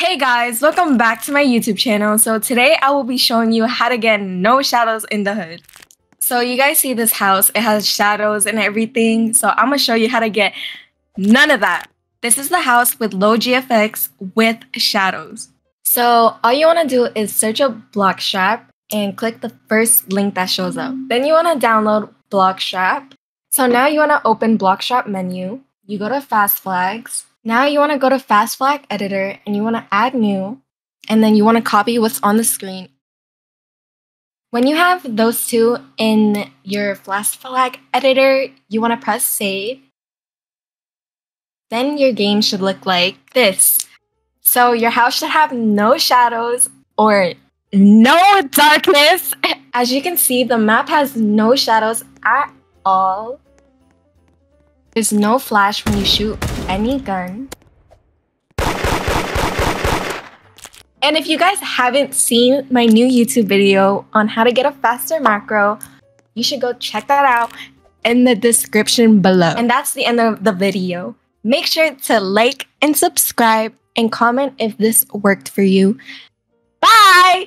Hey guys, welcome back to my YouTube channel. So today I will be showing you how to get no shadows in Da Hood. So you guys see this house, it has shadows and everything. So I'm gonna show you how to get none of that. This is the house with low GFX with shadows. So all you wanna do is search up Bloxstrap and click the first link that shows up. Then you wanna download Bloxstrap. So now you wanna open Bloxstrap menu. You go to Fast Flags now you want to go to Fast Flag Editor and you want to add new, and then you want to copy what's on the screen. When you have those two in your Fast Flag Editor, you want to press save. Then your game should look like this. So your house should have no shadows or no darkness. As you can see, the map has no shadows at all. There's no flash when you shoot any gun. And if you guys haven't seen my new YouTube video on how to get a faster macro, you should go check that out in the description below. And that's the end of the video. Make sure to like and subscribe and comment if this worked for you. Bye!